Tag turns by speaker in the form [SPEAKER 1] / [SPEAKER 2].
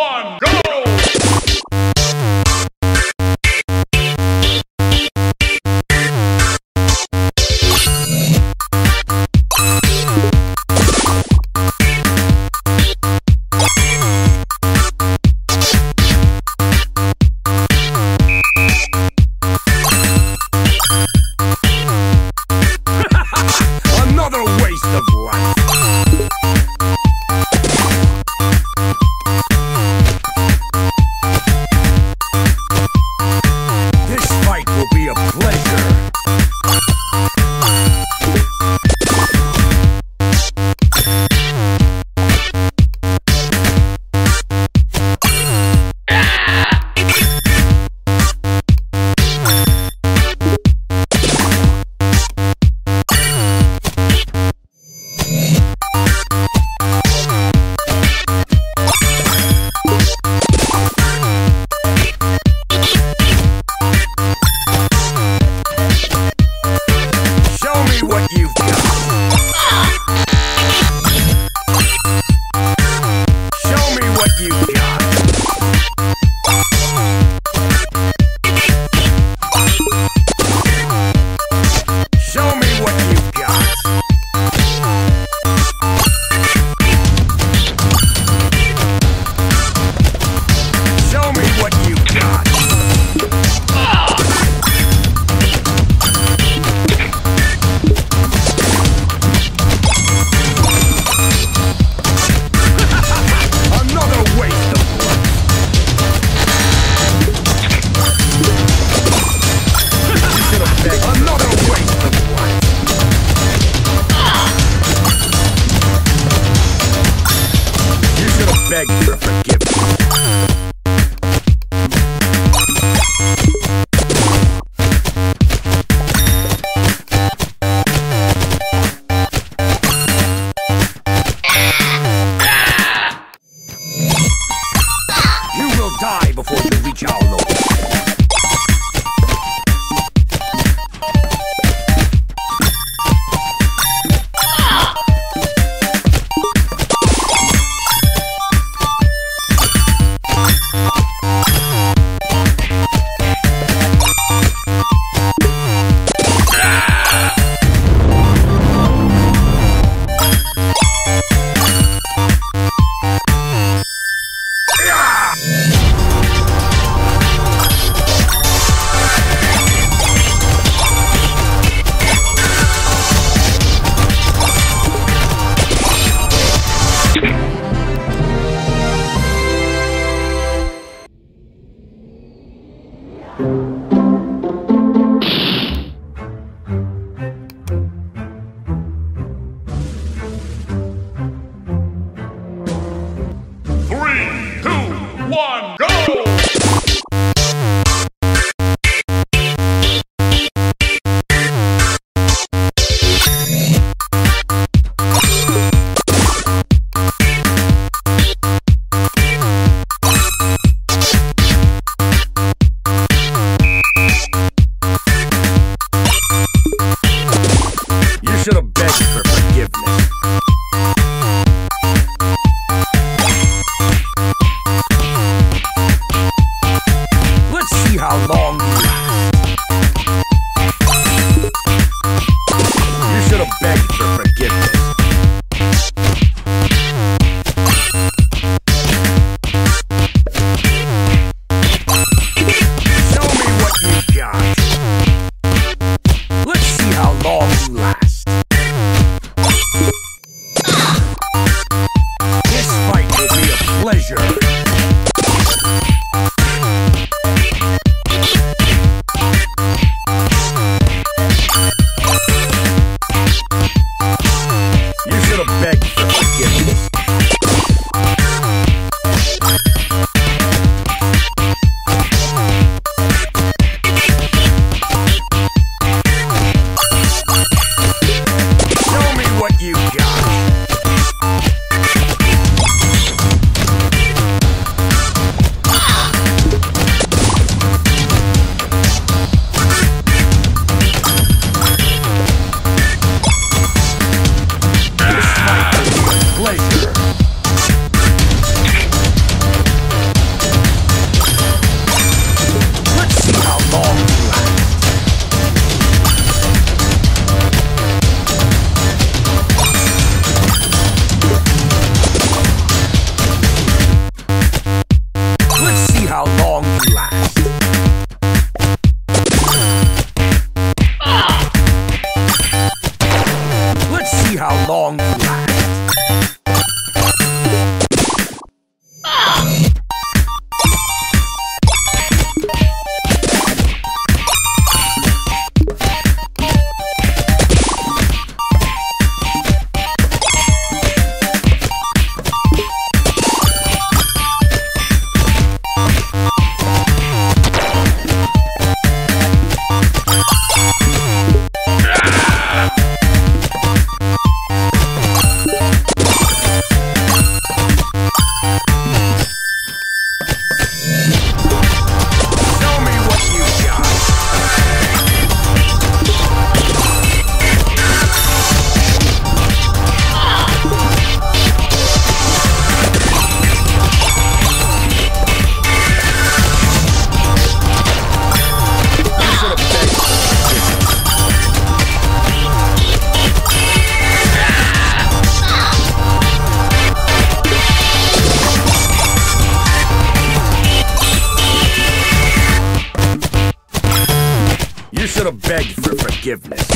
[SPEAKER 1] one!
[SPEAKER 2] Die
[SPEAKER 1] one, go!
[SPEAKER 2] you a
[SPEAKER 1] You should have begged for forgiveness.